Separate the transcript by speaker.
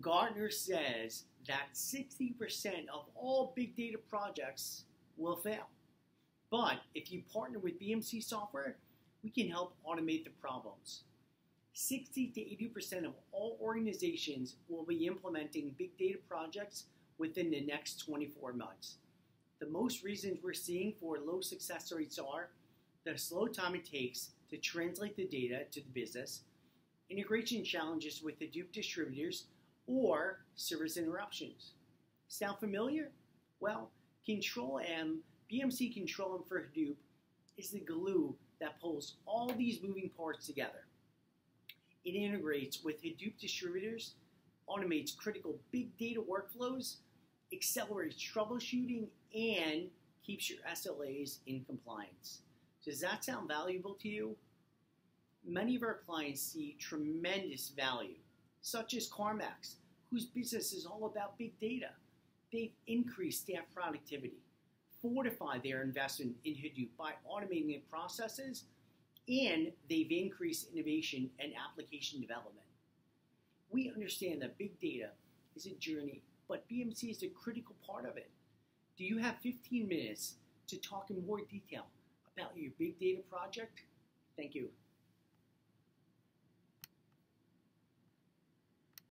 Speaker 1: Gartner says that 60% of all big data projects will fail. But if you partner with BMC software, we can help automate the problems. 60 to 80% of all organizations will be implementing big data projects within the next 24 months. The most reasons we're seeing for low success rates are the slow time it takes to translate the data to the business, integration challenges with Hadoop distributors, or service interruptions. Sound familiar? Well, Control M, BMC Control M for Hadoop is the glue that pulls all these moving parts together. It integrates with Hadoop distributors, automates critical big data workflows, accelerates troubleshooting, and keeps your SLAs in compliance. Does that sound valuable to you? Many of our clients see tremendous value, such as CarMax, whose business is all about big data. They've increased staff productivity, fortified their investment in Hadoop by automating their processes, and they've increased innovation and application development. We understand that big data is a journey, but BMC is a critical part of it. Do you have 15 minutes to talk in more detail about your big data project? Thank you.